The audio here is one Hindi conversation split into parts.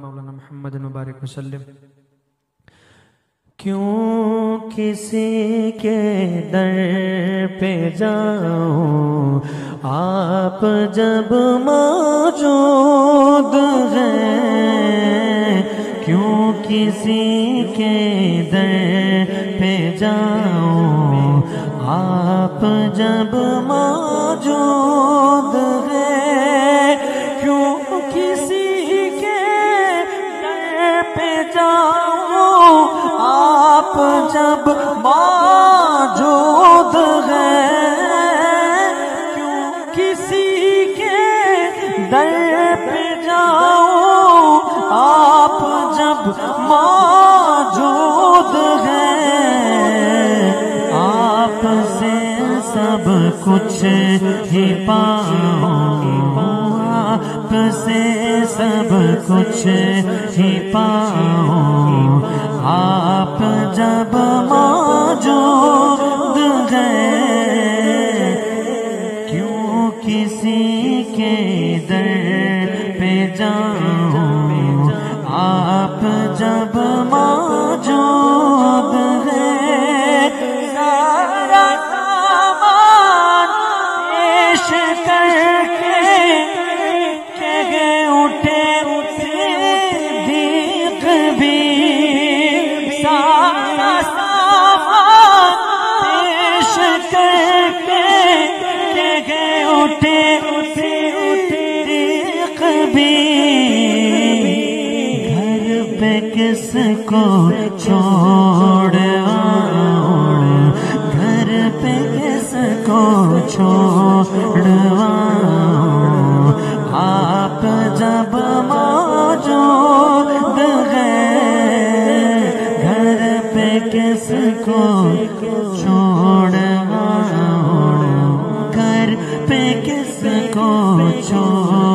मौलाना क्यों किसी के दर पे जाऊँ आप जब मौजूद हैं क्यों किसी के दर पे जाऊँ जब मौजूद कुछ ही पाऊँ से सब कुछ ही पाऊँ आप जब मौजूद हैं क्यों किसी के दर पे जाऊँ? आप जब किसको छोड़ घर पे किसको छोड़ आप जब मौजूद हैं, घर पे किसको छोड़ घर पे किसको छोड़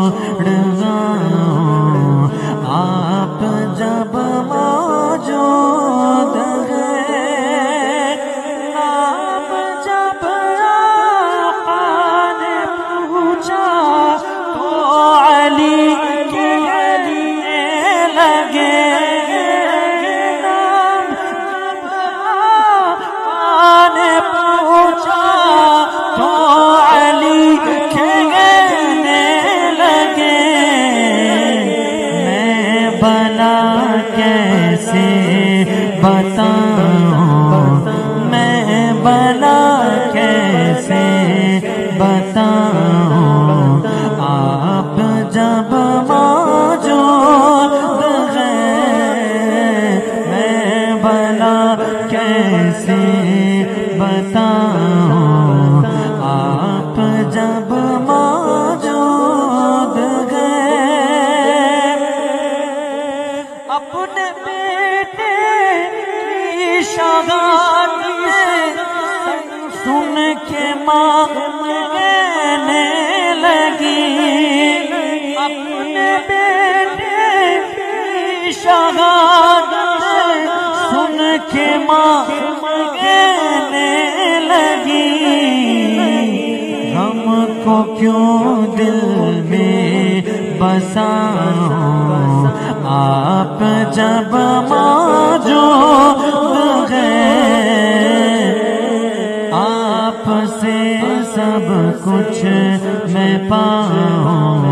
कैसे बताऊँ? माँ लगी। अपने बेटे सुन के माँ कहने लगी। हमको क्यों दिल में बसाऊं आप जब मौजूद कुछ मैं पाऊँ।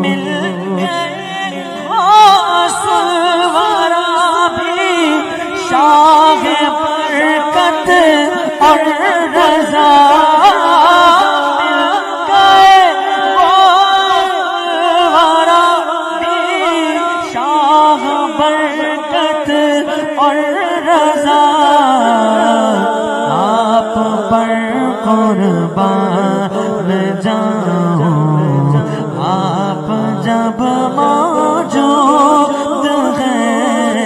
मिल भी शाह बरकत और रजा। और कुर्बान जाऊं आप जब मौजूद हैं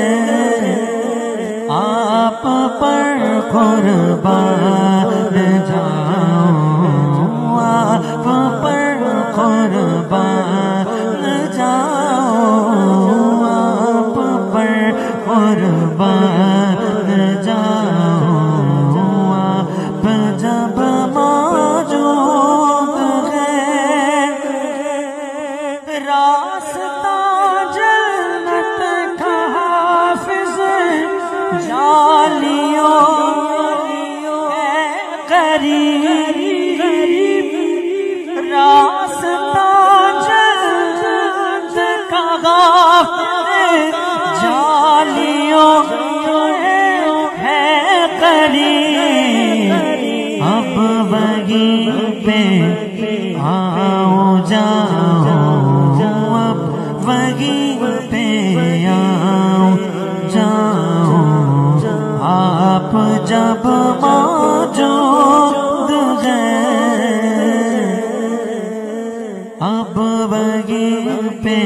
आप पर कुर्बान जाऊं आप पर कुर्बान पे आओ जाओ आप जब मौजूद हैं अब वहीं पे